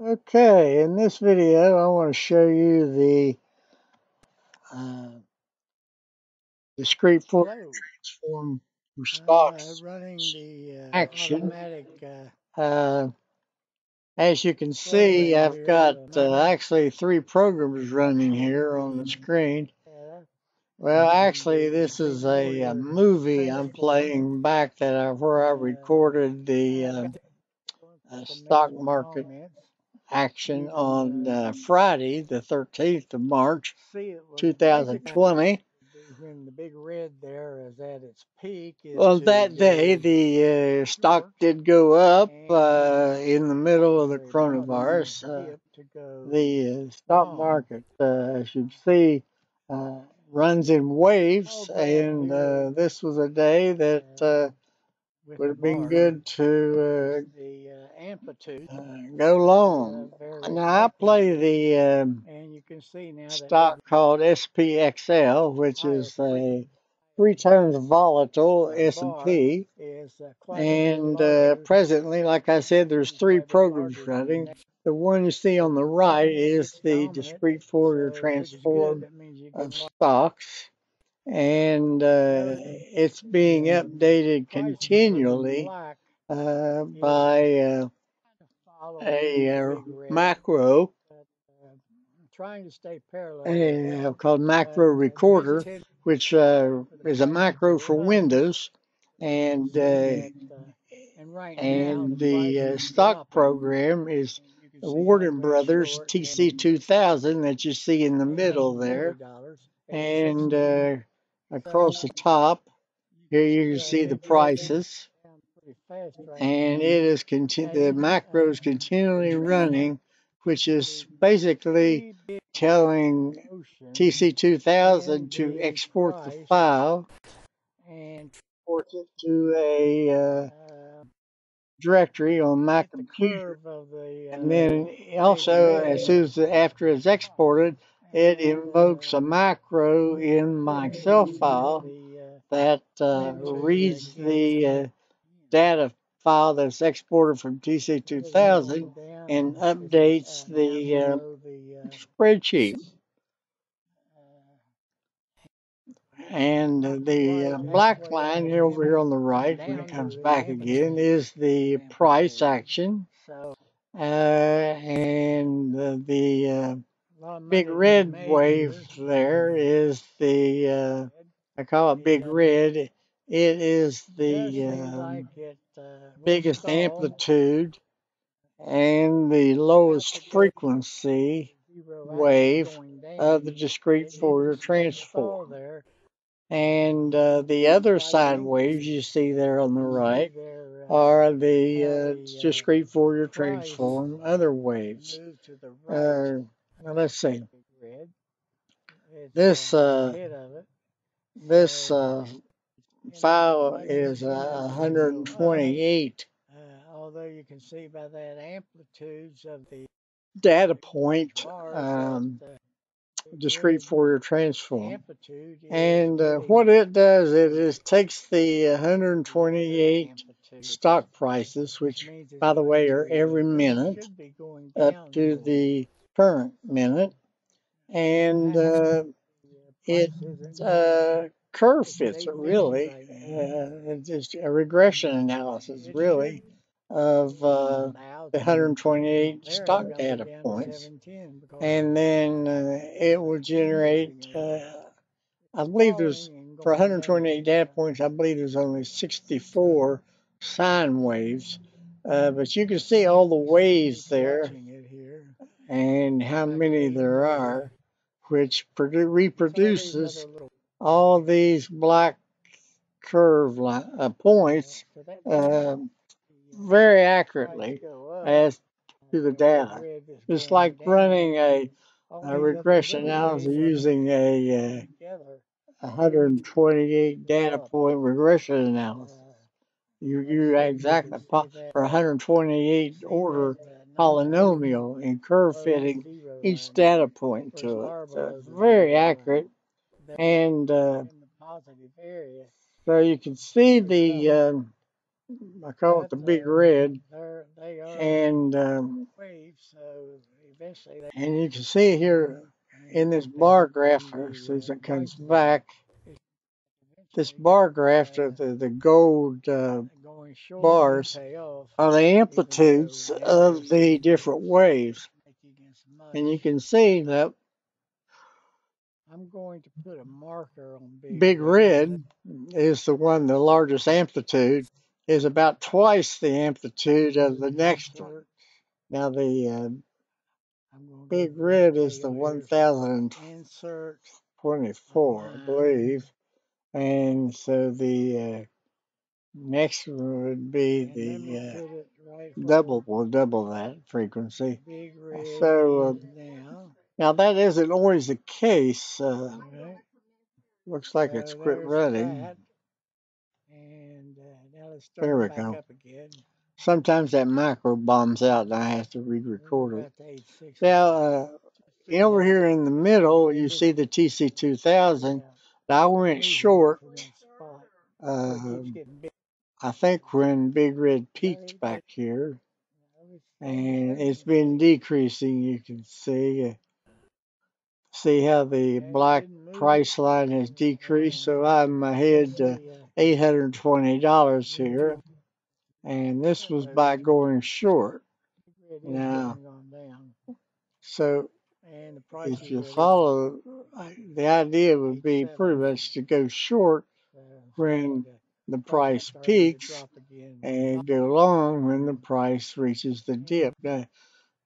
Okay, in this video I want to show you the uh, discrete Fourier transform for stocks running the uh, action. automatic uh, Uh, as you can see, I've got uh, actually three programs running here on the screen. uh, Well, actually, this is a, a movie I'm playing back that I, where I recorded the uh, uh, stock market. Action on uh, Friday, the 13th of March, See, it was 2020. when the big red there is at its peak. Is Well, that day the uh, stock did go up uh, in the middle of the coronavirus. Uh, the uh, stock market, uh, as you see, uh, runs in waves, and uh, this was a day that uh, would have been good to the uh, amplitude. uh, uh, go long. uh, Now I play the um, and you can see now that stock called SPXL, which is a three times volatile S&P. is uh, quite a bit And uh, presently, like I said, there's three quite a bit programs running. The one you see on the right is the discrete Fourier So if it's good, transform that means you of stocks. And uh, it's being updated continually uh, by uh, a uh, macro trying to stay parallel called. Macro Recorder, which uh, is a macro for Windows. And uh, and the stock program is Worden Brothers TC2000 that you see in the middle there. And across the top, here you can see the prices. And it is conti- the macro is continually running, which is basically telling TC2000 to export the file, and export it to a uh, directory on my computer. the And then also, as soon as after it's exported, it invokes uh, a macro in my Excel file uh, that uh, reads the uh, data file that's exported from TC2000 and updates uh, the uh, uh, spreadsheet. uh, And the uh, black line over here on the right, when it comes back again, is the price action. Uh, and the, the uh, a lot of big money to be red wave there is the uh, I call it big uh, red. It is the um, uh, biggest amplitude and the lowest frequency wave of the discrete Fourier a small stall transform. there. And uh, the other side waves you see there on the right uh, are the uh, uh, discrete Fourier transform other waves. moves to the right. Uh, now let's see. Big red. It's This uh, uh, ahead of it. this uh, file is uh, to go up. 128 Uh, although you can see by that amplitudes of the data point um, that the big discrete Fourier transform. And uh, what it does, it is takes the the 128 stock prices, which which means it's by the way are every minute should be going up to the current minute, and uh, it uh, curve fits it really. Uh, it's just a regression analysis really of uh, the 128 stock data go down to points, and then uh, it will generate. Uh, I believe there's for 128 data points. I believe there's only 64 sine waves, uh, but you can see all the waves there watching it here. And how many there are, which reproduces all these black curve uh, points uh, very accurately as to the data. It's like running a, a regression analysis using a uh, 128 data point regression analysis. You you exactly for 128 order polynomial and curve fitting each data point to it. So it's very accurate, and uh, in the positive area. so you can see the um, I call it the big uh, red, they're, they are and um, waves So eventually they And you can see here in this bar graph as it comes back, this bar graph, uh, the, the gold uh, bars are the amplitudes of the different waves. make you against much. And you can see that I'm going to put a marker on big, Big Red is the one, the largest amplitude, is about twice the amplitude of the next one. Now, the uh, I'm gonna go Big Red is the 1024, I believe. And so the uh, next would be the we'll uh, put it right where double, will double that frequency. So, uh, now. Now, that isn't always the case. Uh, looks like it's quit running. And uh, now let's start There we go. up again. Sometimes that micro bombs out and I have to re-record it. about to 860. Now, uh, over here in the middle, you see the TC2000. Yeah. I went short, that spot. So it uh, keeps getting big. I think, when Big Red peaked back here. And it's been decreasing, you can see. Uh, see how the black price line has decreased. So I'm ahead See, uh, uh, $820 here. And this was by going short. Now, getting gone down. So And the price if you follow, the idea would be pretty much to go short Uh, when the price peaks and go long when the price reaches the dip. Now,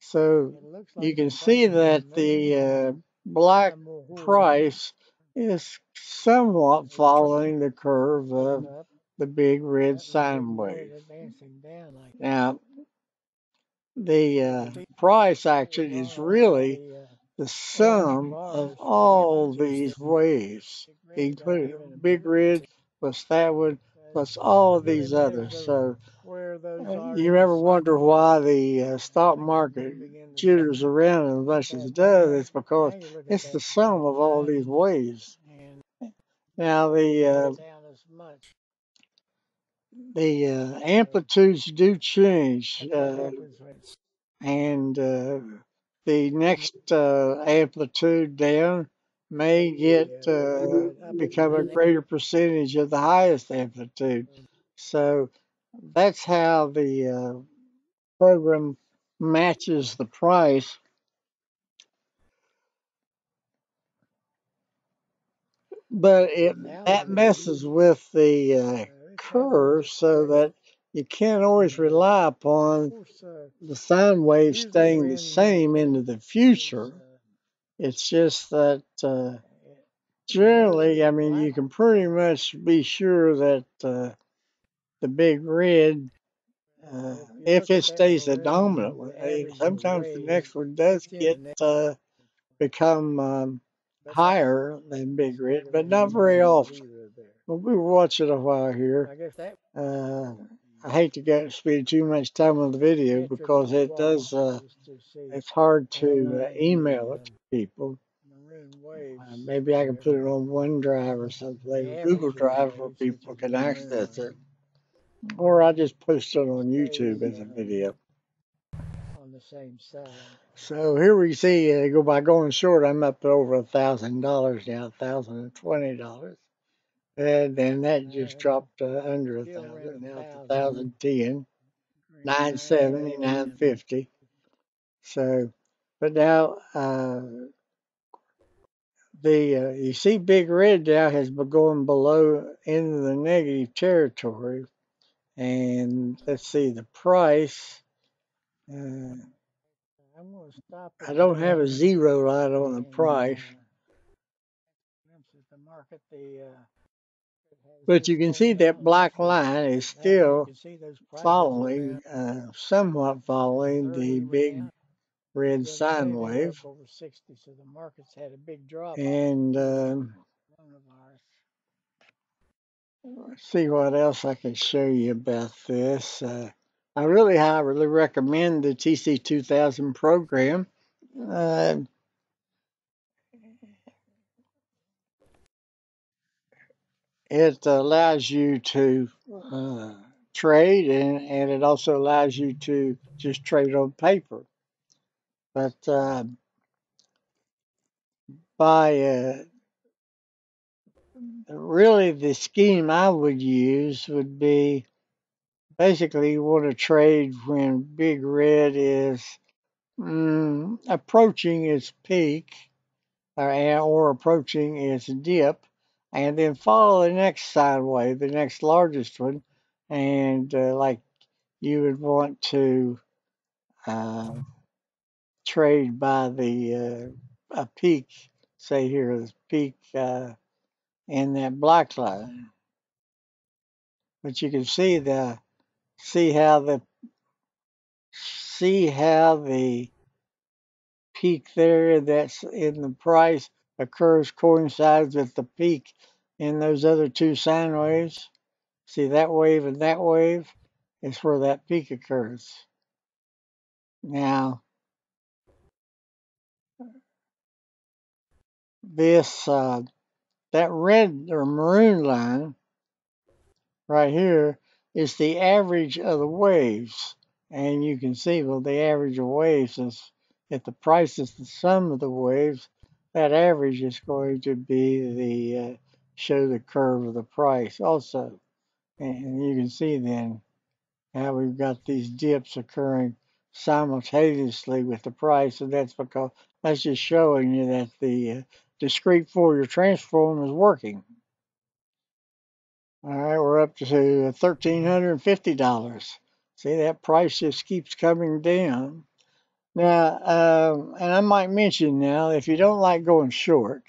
so you can see that the uh, black Kinda more horizontal. price is somewhat following the curve of the big red sine wave. advancing down like that. Now, the uh, price action is really The, uh, the sum of all these waves, including Big Red plus that one plus all of these others. So where those are you ever wonder why the uh, stock market moving in the jitters around as much as it does? It's because Now you look at it's the sum of all these waves. Now the uh, not down as much. the uh, amplitudes do change, uh, happens when it's and uh, the next uh, amplitude down may get uh, become a greater percentage of the highest amplitude. So that's how the uh, program matches the price. But it that messes with the uh, curve so that you can't always rely upon uh, the sine wave staying the same into the future. It's just that uh, generally, I mean, you can pretty much be sure that uh, the big red, uh, if it stays the dominant one, sometimes the next one does get uh, become um, higher than big red, but not very often. But we were watching a while here. I Uh, I hate to get spend too much time on the video because it does. Uh, it's hard to uh, email it people. maroon waves. Uh, maybe I can put it on OneDrive or something, like The Google Drive, where people can access it, or I just post it on YouTube as a video. on the same side. So here we see, uh, go by going short, I'm up to over a thousand dollars now, thousand and twenty dollars, and then that just dropped uh, under a thousand. Now it's a thousand. ten, nine seventy, nine fifty. So, but now uh, the uh, you see, Big Red now has been going below into the negative territory, and let's see the price. Uh, I'm gonna stop I don't have a zero line on the price, uh, glimpse at the market. The, uh, but you can see that black line is still can see those prices following, uh, somewhat following the big. Red sine wave, over 60, so the market's had a big drop. and Coronavirus. see what else I can show you about this. Uh, I really highly recommend the TC2000 program. Uh, it allows you to uh, trade and, and it also allows you to just trade on paper. But uh, by uh, really the scheme I would use would be basically you want to trade when Big Red is mm, approaching its peak or, or approaching its dip, and then follow the next sideway, the next largest one, and uh, like you would want to uh, trade by the uh, a peak, say here the peak uh, in that black line, but you can see the see how the see how the peak there that's in the price occurs coincides with the peak in those other two sine waves. See that wave and that wave is where that peak occurs. Now this uh, that red or maroon line right here is the average of the waves, and you can see well the average of waves is if the price is the sum of the waves, that average is going to be the uh, show the curve of the price also, and you can see then how we've got these dips occurring simultaneously with the price, and that's because that's just showing you that the uh, discrete Fourier transform is working. All right, we're up to $1,350. See, that price just keeps coming down. Now, um, and I might mention now, if you don't like going short,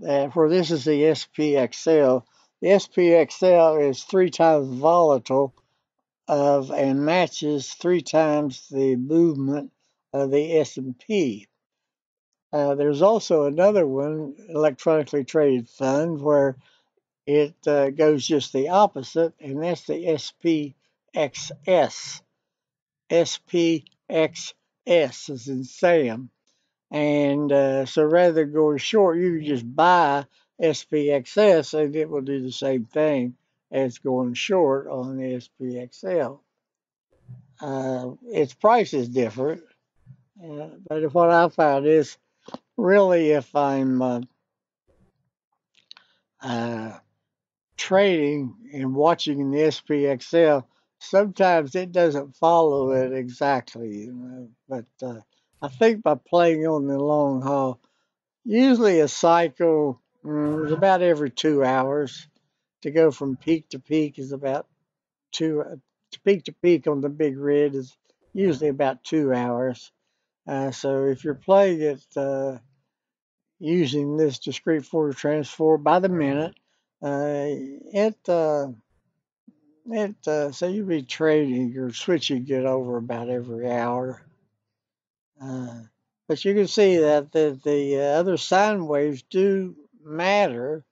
that where this is the SPXL, the SPXL is three times volatile of and matches three times the movement of the S&P. Uh, there's also another one, electronically traded fund, where it uh, goes just the opposite, and that's the SPXS. SPXS is in Sam. And uh, so rather than going short, you just buy SPXS and it will do the same thing as going short on the SPXL. Uh, its price is different, uh, but what I found is really if I'm uh, uh, trading and watching the SPXL, sometimes it doesn't follow it exactly, you know. But uh, I think by playing on the long haul, usually a cycle mm, is about every two hours. To go from peak to peak is about two. Uh, peak to peak on the big red is usually about two hours. Uh, so if you're playing it uh, using this discrete Fourier transform by the minute, uh, it uh, it uh, so you'll be trading or switching it over about every hour. Uh, but you can see that the, the other sine waves do matter.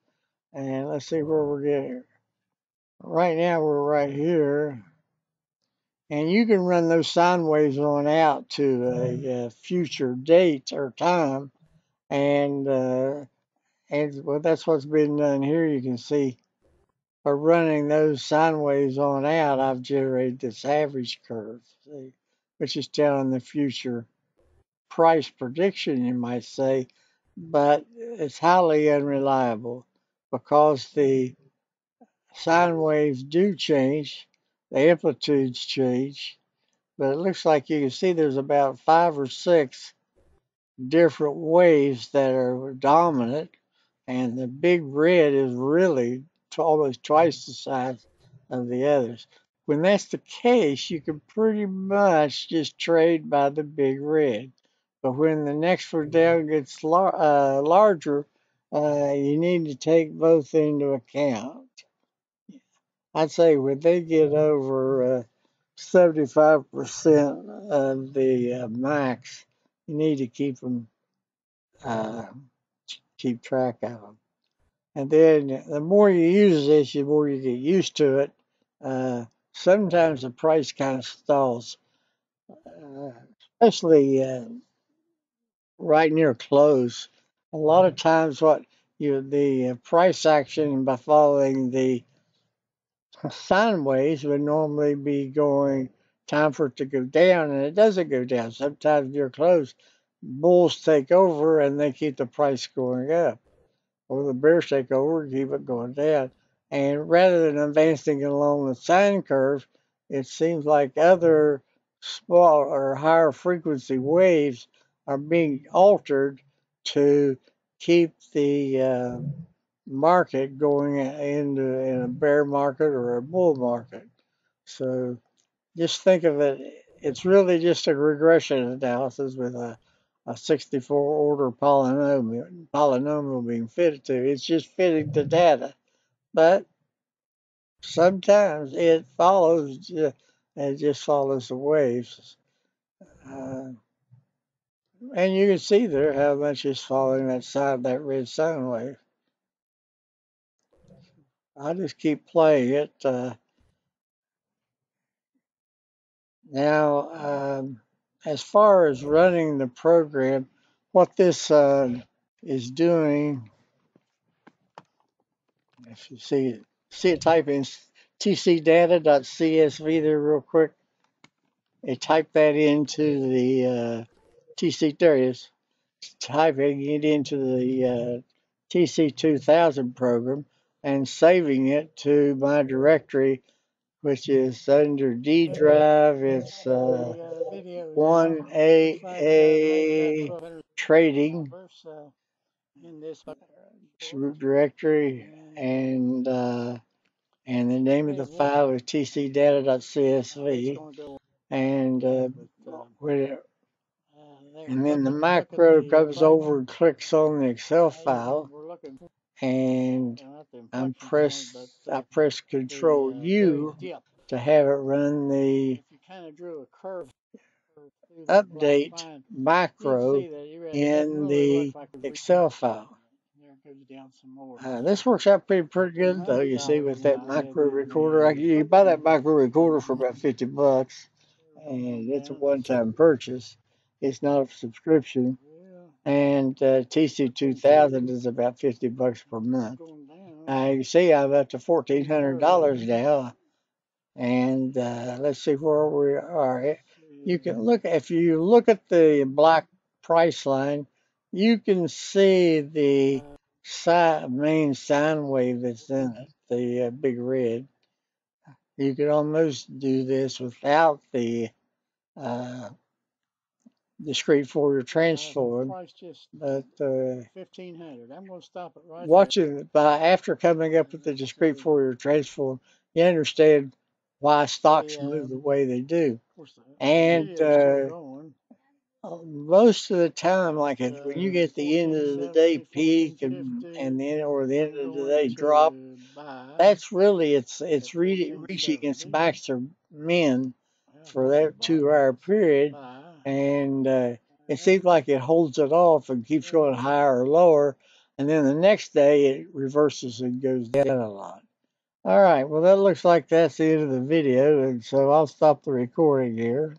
And let's see where we're getting. Right now we're right here. And you can run those sine waves on out to a, a future date or time. And uh, and well, that's what's been done here. You can see by running those sine waves on out, I've generated this average curve, see, which is telling the future price prediction, you might say, but it's highly unreliable because the sine waves do change, amplitudes change, but it looks like you can see there's about five or six different waves that are dominant, and the big red is really almost twice the size of the others. When that's the case, you can pretty much just trade by the big red. But when the next one down gets lar- uh, larger, uh, you need to take both into account. I'd say when they get over uh, 75% of the uh, max, you need to keep them, uh, keep track of them. And then the more you use this, the more you get used to it. Uh, sometimes the price kind of stalls, uh, especially uh, right near close. A lot of times, what you the uh, price action by following the sine waves would normally be going time for it to go down, and it doesn't go down. Sometimes you're close. Bulls take over and they keep the price going up, or the bears take over and keep it going down. And rather than advancing along the sine curve, it seems like other small or higher frequency waves are being altered to keep the uh, market going into in a bear market or a bull market. So just think of it, it's really just a regression analysis with a, a 64 order polynomial, polynomial being fitted to. It's just fitting the data. But sometimes it follows, it just follows the waves. Uh, and you can see there how much is following that side, that red sine wave. I just keep playing it. Uh, now, um, as far as running the program, what this uh, is doing, if you see it, see it type in tcdata.csv there real quick. And type that into the uh, TC, there it is. Typing it into the uh, TC2000 program and saving it to my directory, which is under D drive. It's uh, 1AA trading root directory and uh, and the name of the file is tcdata.csv and uh, and then the macro comes over and clicks on the Excel file and I'm press I press Control U to have it run the update macro in the Excel file. Uh, this works out pretty pretty good though. You see with that micro recorder, I, you buy that micro recorder for about fifty bucks, and it's a one-time purchase. It's not a subscription, and uh, TC2000 is about fifty bucks per month. Now you see I'm up to fourteen hundred dollars now, and uh, let's see where we are. You can look if you look at the black price line, you can see the sine, main sine wave that's in it, the uh, big red. You could almost do this without the uh, discrete Fourier transform, but uh, Fifteen hundred. I'm gonna stop it right watching by after coming up with the discrete Fourier transform, you understand why stocks move the way they do. Of course, the And uh. Uh, most of the time, like if, when you get the end of the day peak and and then or the end of the day drop, that's really it's it's re- reaching its maximum for that two hour period, and uh, it seems like it holds it off and keeps going higher or lower, and then the next day it reverses and goes down a lot. All right, well that looks like that's the end of the video, and so I'll stop the recording here.